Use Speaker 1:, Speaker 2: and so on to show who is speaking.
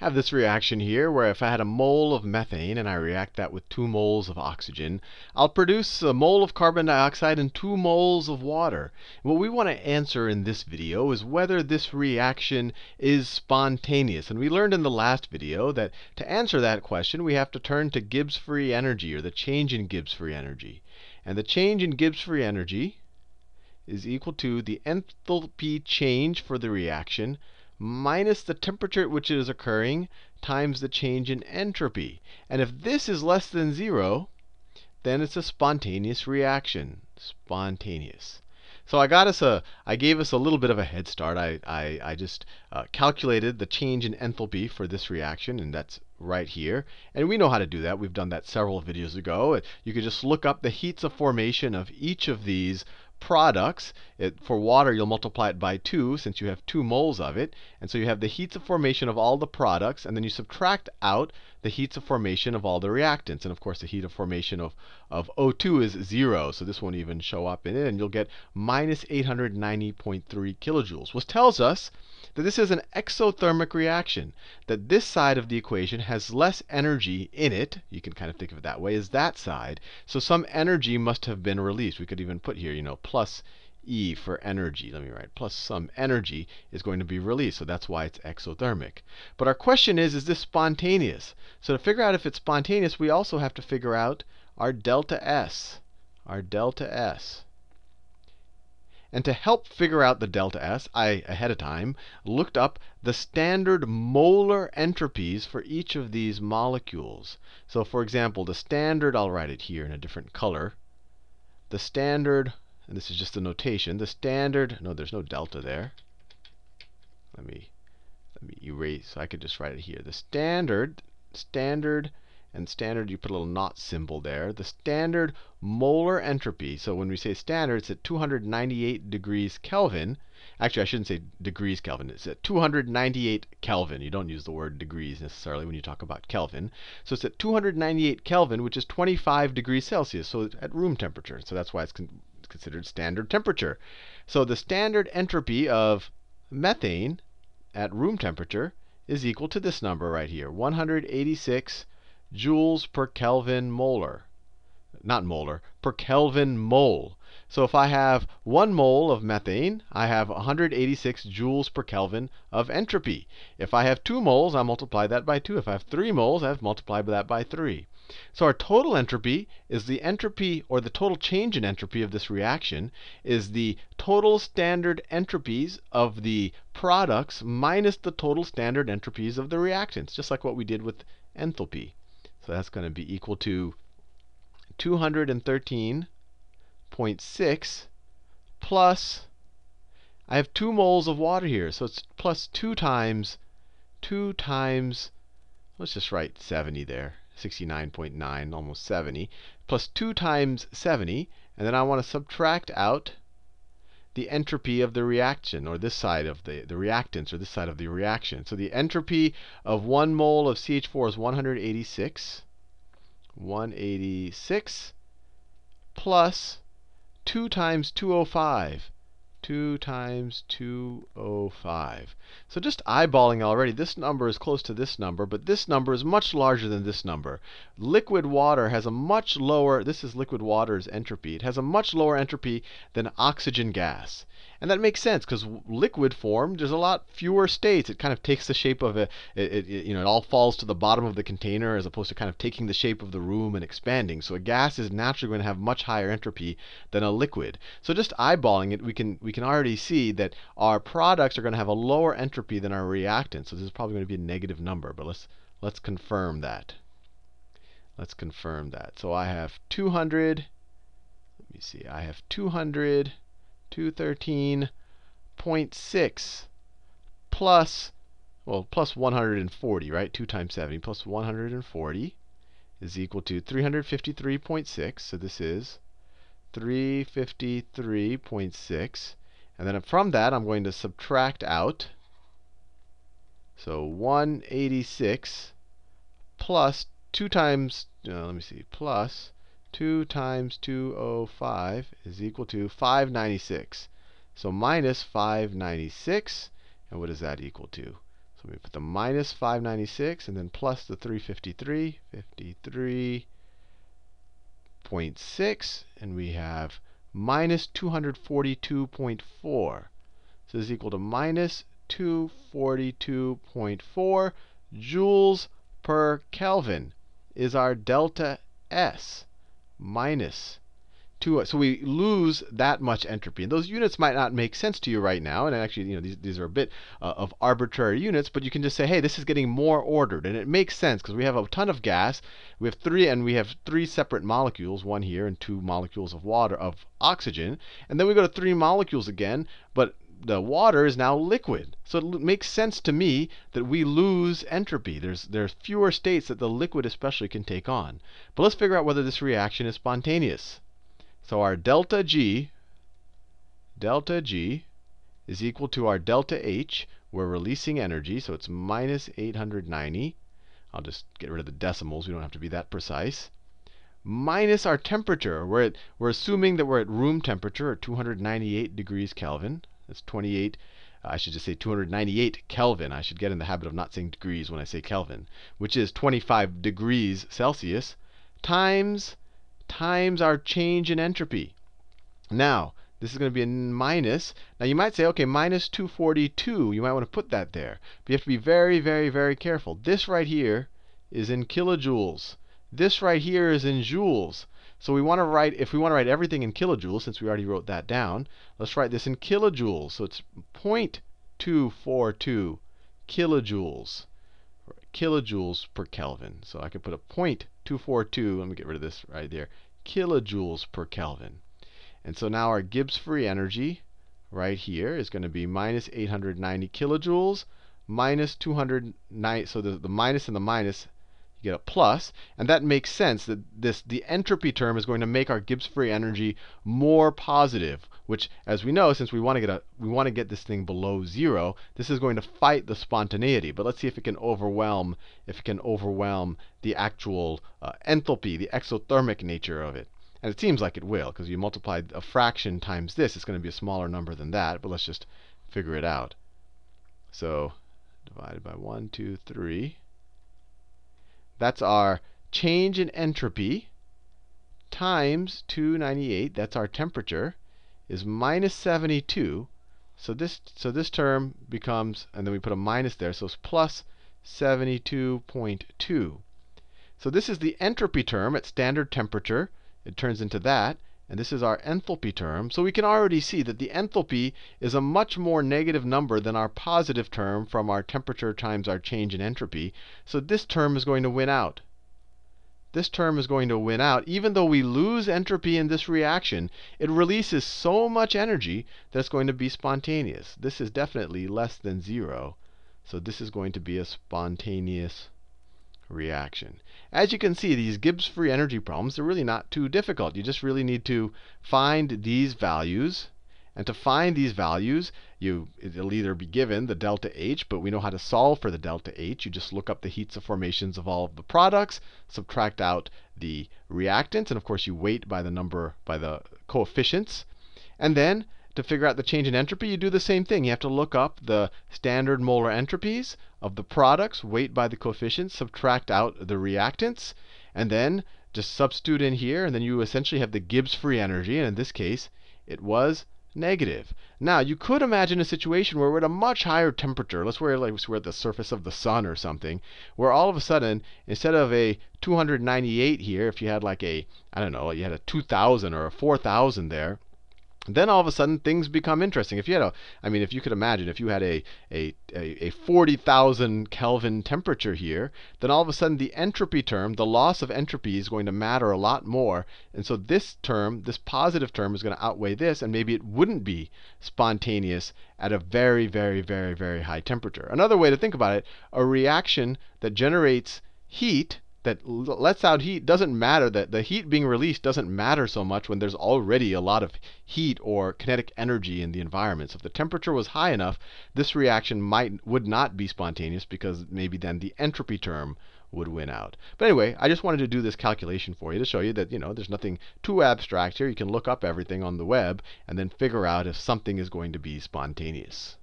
Speaker 1: have this reaction here where if I had a mole of methane and I react that with 2 moles of oxygen, I'll produce a mole of carbon dioxide and 2 moles of water. What we want to answer in this video is whether this reaction is spontaneous. And we learned in the last video that to answer that question, we have to turn to Gibbs free energy, or the change in Gibbs free energy. And the change in Gibbs free energy is equal to the enthalpy change for the reaction minus the temperature at which it is occurring times the change in entropy. And if this is less than 0, then it's a spontaneous reaction. Spontaneous. So I got us a, I gave us a little bit of a head start. I, I, I just uh, calculated the change in enthalpy for this reaction, and that's right here. And we know how to do that. We've done that several videos ago. You could just look up the heats of formation of each of these products. It, for water, you'll multiply it by 2 since you have 2 moles of it. And so you have the heats of formation of all the products, and then you subtract out the heats of formation of all the reactants. And of course, the heat of formation of, of O2 is 0, so this won't even show up in it. And you'll get minus 890.3 kilojoules, which tells us that this is an exothermic reaction, that this side of the equation has less energy in it, you can kind of think of it that way, as that side. So some energy must have been released. We could even put here, you know, plus E for energy. Let me write plus some energy is going to be released. So that's why it's exothermic. But our question is, is this spontaneous? So to figure out if it's spontaneous, we also have to figure out our delta S. Our delta S. And to help figure out the delta S, I, ahead of time, looked up the standard molar entropies for each of these molecules. So for example, the standard, I'll write it here in a different color. The standard, and this is just a notation, the standard, no, there's no delta there. Let me, let me erase, so I could just write it here. The standard, standard and standard, you put a little not symbol there. The standard molar entropy, so when we say standard, it's at 298 degrees Kelvin. Actually, I shouldn't say degrees Kelvin. It's at 298 Kelvin. You don't use the word degrees necessarily when you talk about Kelvin. So it's at 298 Kelvin, which is 25 degrees Celsius, so at room temperature. So that's why it's con considered standard temperature. So the standard entropy of methane at room temperature is equal to this number right here, 186 joules per Kelvin molar. Not molar, per Kelvin mole. So if I have 1 mole of methane, I have 186 joules per Kelvin of entropy. If I have 2 moles, I multiply that by 2. If I have 3 moles, I have multiplied that by 3. So our total entropy is the entropy, or the total change in entropy of this reaction, is the total standard entropies of the products minus the total standard entropies of the reactants, just like what we did with enthalpy. So that's going to be equal to 213.6 plus, I have 2 moles of water here, so it's plus 2 times, 2 times, let's just write 70 there, 69.9, almost 70, plus 2 times 70, and then I want to subtract out the entropy of the reaction, or this side of the, the reactants, or this side of the reaction. So the entropy of 1 mole of CH4 is 186. 186 plus 2 times 205. 2 times 205. So just eyeballing already, this number is close to this number, but this number is much larger than this number. Liquid water has a much lower, this is liquid water's entropy, it has a much lower entropy than oxygen gas. And that makes sense because liquid form, there's a lot fewer states. It kind of takes the shape of a, it, it, you know, it all falls to the bottom of the container as opposed to kind of taking the shape of the room and expanding. So a gas is naturally going to have much higher entropy than a liquid. So just eyeballing it, we can we can already see that our products are going to have a lower entropy than our reactants. So this is probably going to be a negative number. But let's let's confirm that. Let's confirm that. So I have 200. Let me see. I have 200. 213.6 plus, well, plus 140, right? 2 times 70 plus 140 is equal to 353.6. So this is 353.6. And then from that, I'm going to subtract out. So 186 plus 2 times, uh, let me see, plus 2 times 205 is equal to 596. So minus 596. And what is that equal to? So we put the minus 596 and then plus the 353, 53.6, and we have minus 242.4. So this is equal to minus 242.4 joules per Kelvin is our delta S minus to, so we lose that much entropy. And those units might not make sense to you right now. And actually, you know, these, these are a bit uh, of arbitrary units, but you can just say, hey, this is getting more ordered. And it makes sense because we have a ton of gas. We have three, and we have three separate molecules, one here and two molecules of water, of oxygen. And then we go to three molecules again, but the water is now liquid. So it makes sense to me that we lose entropy. There's, there's fewer states that the liquid especially can take on. But let's figure out whether this reaction is spontaneous. So our delta G, delta G is equal to our delta H. We're releasing energy, so it's minus 890. I'll just get rid of the decimals. We don't have to be that precise. Minus our temperature. We're, at, we're assuming that we're at room temperature at 298 degrees Kelvin. That's 28. I should just say 298 Kelvin. I should get in the habit of not saying degrees when I say Kelvin, which is 25 degrees Celsius, times times our change in entropy. Now, this is going to be a minus. Now, you might say, OK, minus 242. You might want to put that there. But you have to be very, very, very careful. This right here is in kilojoules. This right here is in joules. So we want to write, if we want to write everything in kilojoules, since we already wrote that down, let's write this in kilojoules. So it's 0.242 kilojoules kilojoules per Kelvin. So I could put a 0.242, let me get rid of this right there, kilojoules per Kelvin. And so now our Gibbs free energy right here is going to be minus 890 kilojoules minus 209. So the, the minus and the minus you get a plus, and that makes sense that this the entropy term is going to make our Gibbs free energy more positive, which as we know, since we want to get a we want to get this thing below 0, this is going to fight the spontaneity. But let's see if it can overwhelm if it can overwhelm the actual uh, enthalpy, the exothermic nature of it. And it seems like it will, because you multiply a fraction times this, it's going to be a smaller number than that. But let's just figure it out. So divided by 1, 2, 3. That's our change in entropy times 298, that's our temperature, is minus 72. So this, so this term becomes, and then we put a minus there, so it's plus 72.2. So this is the entropy term at standard temperature. It turns into that. And this is our enthalpy term. So we can already see that the enthalpy is a much more negative number than our positive term from our temperature times our change in entropy. So this term is going to win out. This term is going to win out. Even though we lose entropy in this reaction, it releases so much energy that it's going to be spontaneous. This is definitely less than 0. So this is going to be a spontaneous reaction. As you can see, these Gibbs free energy problems are really not too difficult. You just really need to find these values. And to find these values, you, it'll either be given the delta H, but we know how to solve for the delta H. You just look up the heats of formations of all of the products, subtract out the reactants, and of course you weight by the number, by the coefficients. And then to figure out the change in entropy, you do the same thing. You have to look up the standard molar entropies of the products, weight by the coefficients, subtract out the reactants, and then just substitute in here, and then you essentially have the Gibbs free energy. And in this case, it was negative. Now, you could imagine a situation where we're at a much higher temperature. Let's say like we're at the surface of the sun or something, where all of a sudden, instead of a 298 here, if you had like a, I don't know, you had a 2000 or a 4000 there, then all of a sudden things become interesting. If you had a, I mean, if you could imagine, if you had a, a, a, a 40,000 Kelvin temperature here, then all of a sudden the entropy term, the loss of entropy is going to matter a lot more. And so this term, this positive term, is going to outweigh this, and maybe it wouldn't be spontaneous at a very, very, very, very high temperature. Another way to think about it, a reaction that generates heat that lets out heat doesn't matter. That the heat being released doesn't matter so much when there's already a lot of heat or kinetic energy in the environment. So if the temperature was high enough, this reaction might would not be spontaneous because maybe then the entropy term would win out. But anyway, I just wanted to do this calculation for you to show you that you know there's nothing too abstract here. You can look up everything on the web and then figure out if something is going to be spontaneous.